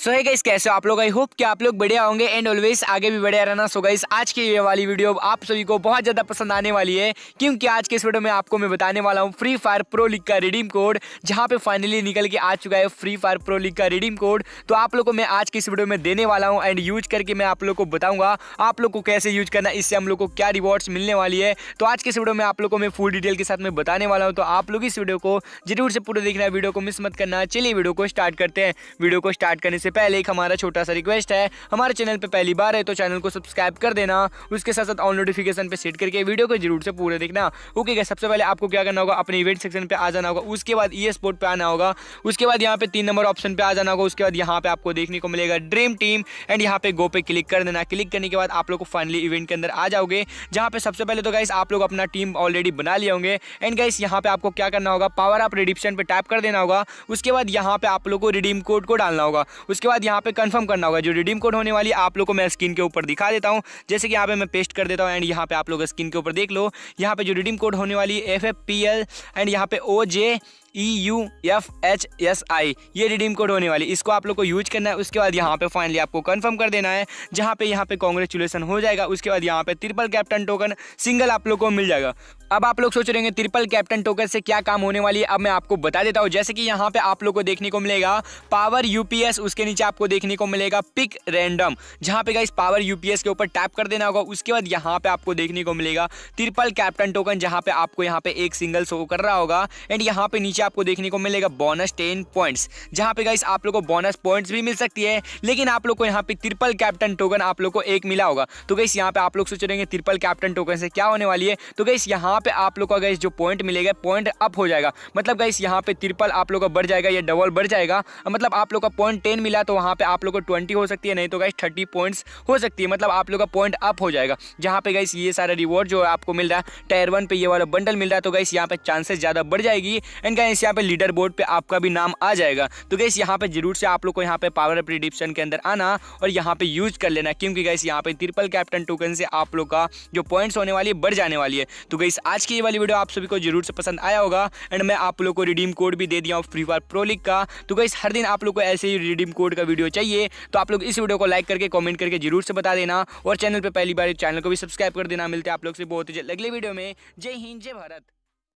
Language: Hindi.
सो है गाइस कैसे आप लोग? आई होप कि आप लोग बढ़िया होंगे एंड ऑलवेज आगे भी बढ़िया रहना। सो गाइस आज की ये वाली वीडियो आप सभी को बहुत ज़्यादा पसंद आने वाली है, क्योंकि आज के इस वीडियो में आपको मैं बताने वाला हूँ फ्री फायर प्रो लीग का रिडीम कोड जहाँ पे फाइनली निकल के आ चुका है फ्री फायर प्रो लीग का रिडीम कोड तो आप लोग को मैं आज की इस वीडियो में देने वाला हूँ एंड यूज़ करके मैं आप लोग को बताऊँगा, आप लोग को कैसे यूज़ करना, इससे हम लोग को क्या रिवॉर्ड्स मिलने वाली है। तो आज के इस वीडियो में आप लोग को मैं फुल डिटेल के साथ में बताने वाला हूँ। तो आप लोग इस वीडियो को ज़रूर से पूरा देखना वीडियो को मिस मत करना। चलिए वीडियो को स्टार्ट करते हैं। वीडियो को स्टार्ट करने से पहले एक हमारा छोटा सा रिक्वेस्ट है। हमारे चैनल पर पहली बार है तो चैनल को सब्सक्राइब कर देना। उसके साथ साथ ऑन नोटिफिकेशन पे सेट करके वीडियो को ज़रूर से पूरे देखना। ओके क्या सबसे पहले आपको क्या करना होगा? अपने इवेंट सेक्शन पर आ जाना होगा। उसके बाद ई स्पोर्ट पर आना होगा। उसके बाद यहाँ पे तीन नंबर ऑप्शन पे आ जाना होगा। उसके बाद यहाँ पे आपको देखने को मिलेगा ड्रीम टीम एंड यहाँ पे गो पे क्लिक कर देना। क्लिक करने के बाद आप लोग को फाइनली इवेंट के अंदर आ जाओगे। जहाँ पे सबसे पहले तो गाइस आप लोग अपना टीम ऑलरेडी बना लिए होंगे। एंड गाइस यहाँ पे आपको क्या करना होगा? पावर आप रिडिप्शन पे टैप कर देना होगा। उसके बाद यहाँ पे आप लोग को रिडीम कोड को डालना होगा। उसके बाद यहाँ पे कंफर्म करना होगा, जो रिडीम कोड होने वाली आप लोग को मैं स्क्रीन के ऊपर दिखा देता हूँ। जैसे कि यहाँ पे मैं पेस्ट कर देता हूँ एंड यहाँ पे आप लोग स्क्रीन के ऊपर देख लो। यहाँ पे जो रिडीम कोड होने वाली F F P L and यहाँ पे O J E U F H S I ये रिडीम कोड होने वाली। इसको आप लोग को यूज़ करना है, उसके बाद यहाँ पे फाइनली आपको कंफर्म कर देना है, जहाँ पे यहाँ पे कॉन्ग्रेचुलेसन हो जाएगा, उसके बाद यहाँ पे ट्रिपल कैप्टन टोकन सिंगल आप लोग को मिल जाएगा। अब आप लोग सोच रहे हैं ट्रिपल कैप्टन टोकन से क्या काम होने वाली है? अब मैं आपको बता देता हूँ, जैसे कि यहाँ पे आप लोग को देखने को मिलेगा पावर यूपीएस उसके नीचे आपको देखने को मिलेगा पिक रैंडम जहाँ पे गाइस पावर यूपीएस के ऊपर टैप कर देना होगा, उसके बाद यहाँ पे आपको देखने को मिलेगा ट्रिपल कैप्टन टोकन जहाँ पे आपको यहाँ पे एक सिंगल शो कर रहा होगा एंड यहाँ पे नीचे आपको देखने को मिलेगा बोनस टेन पॉइंट्स जहाँ पे गाइस आप लोग को बोनस पॉइंट्स भी मिल सकती है, लेकिन आप लोग को यहाँ पे ट्रिपल कैप्टन टोकन आप लोग को एक मिला होगा। तो गाइस यहाँ पे आप लोग सोच रहे हैं ट्रिपल कैप्टन टोकन से क्या होने वाली है? तो गाइस यहाँ पे आप लोग का गाइस जो पॉइंट मिलेगा पॉइंट अप हो जाएगा। मतलब गाइस यहाँ पे ट्रिपल आप लोग का बढ़ जाएगा या डबल बढ़ जाएगा। मतलब आप लोग का पॉइंट टेन मिला तो वहाँ पे आप लोग को ट्वेंटी हो सकती है, नहीं तो गाइस थर्टी पॉइंट्स हो सकती है। मतलब आप लोग का पॉइंट अप हो जाएगा। जहाँ पे गाइस ये सारा रिवॉर्ड जो आपको मिल रहा है टायर वन पे ये वाला बंडल मिल रहा है तो गाइस यहाँ पे चांसेस ज़्यादा बढ़ जाएगी। एंड गाइस यहाँ पे लीडर बोर्ड पे आपका भी नाम आ जाएगा। तो गाइस यहाँ पे ज़रूर से आप लोग को यहाँ पे पावर प्रिडिप्शन के अंदर आना और यहाँ पे यूज़ कर लेना। क्योंकि गाइस यहाँ पे ट्रिपल कैप्टन टोकन से आप लोग का जो पॉइंट्स होने वाली है, बढ़ जाने वाली है। तो गाइस आज की ये वाली वीडियो आप सभी को ज़रूर से पसंद आया होगा एंड मैं आप लोग को रिडीम कोड भी दे दिया हूँ फ्री फायर प्रो लीग का। तो गाइस हर दिन आप लोग को ऐसे ही रिडीम कोड का वीडियो चाहिए। तो आप लोग इस वीडियो को लाइक करके कॉमेंट करके ज़रूर से बता देना और चैनल पर पहली बार चैनल को भी सब्सक्राइब कर देना। मिलते हैं आप लोग से बहुत ही जल्द अगले वीडियो में। जय हिंद, जय भारत।